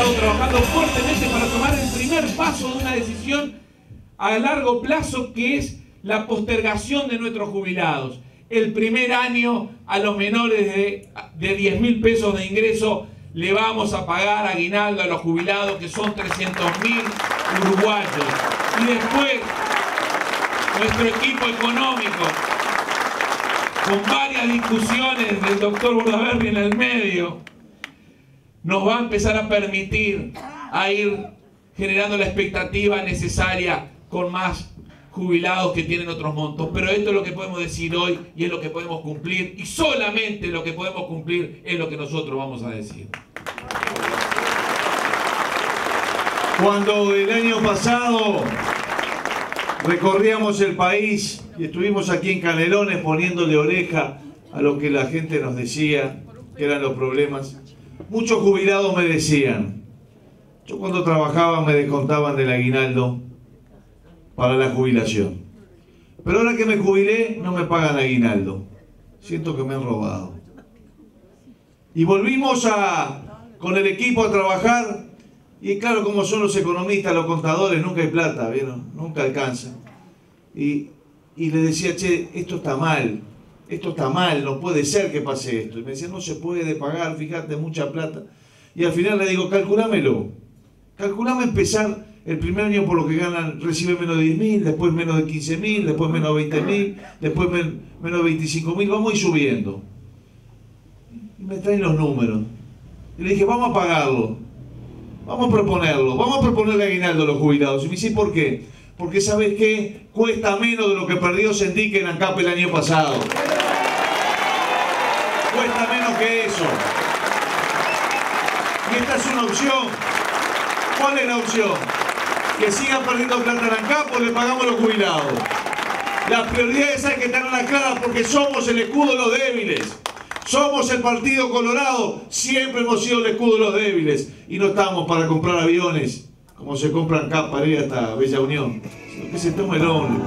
estado trabajando fuertemente para tomar el primer paso de una decisión a largo plazo que es la postergación de nuestros jubilados. El primer año a los menores de, de 10 mil pesos de ingreso le vamos a pagar aguinaldo a los jubilados que son 300 mil uruguayos. Y después nuestro equipo económico, con varias discusiones del doctor Bordaberry en el medio, nos va a empezar a permitir a ir generando la expectativa necesaria con más jubilados que tienen otros montos. Pero esto es lo que podemos decir hoy y es lo que podemos cumplir. Y solamente lo que podemos cumplir es lo que nosotros vamos a decir. Cuando el año pasado recorríamos el país y estuvimos aquí en Canelones poniéndole oreja a lo que la gente nos decía, que eran los problemas, muchos jubilados me decían, yo cuando trabajaba me descontaban del aguinaldo para la jubilación. Pero ahora que me jubilé no me pagan aguinaldo. Siento que me han robado. Y volvimos a, con el equipo a trabajar y claro, como son los economistas, los contadores, nunca hay plata, ¿vieron? Nunca alcanza. Y, y le decía, che, esto está mal, esto está mal, no puede ser que pase esto. Y me decía, no se puede pagar, fíjate, mucha plata. Y al final le digo, calculámelo. Calculame empezar el primer año por lo que ganan, recibe menos de 10 mil, después menos de 15 mil, después menos de 20 mil, después menos de 25 mil, vamos a ir subiendo. Y me traen los números. Y le dije, vamos a pagarlo. Vamos a proponerlo. Vamos a proponerle aguinaldo a los jubilados. Y me dice, ¿por qué? Porque ¿sabes qué? Cuesta menos de lo que perdió Sendique en ANCAP el año pasado. Cuesta menos que eso. Y esta es una opción. ¿Cuál es la opción? que sigan perdiendo plata en ANCAP o le pagamos los jubilados. Las prioridades hay que tenerlas claras porque somos el escudo de los débiles. Somos el Partido Colorado, siempre hemos sido el escudo de los débiles y no estamos para comprar aviones como se compran acá para ir hasta Bella Unión, sino que se toma el hombre.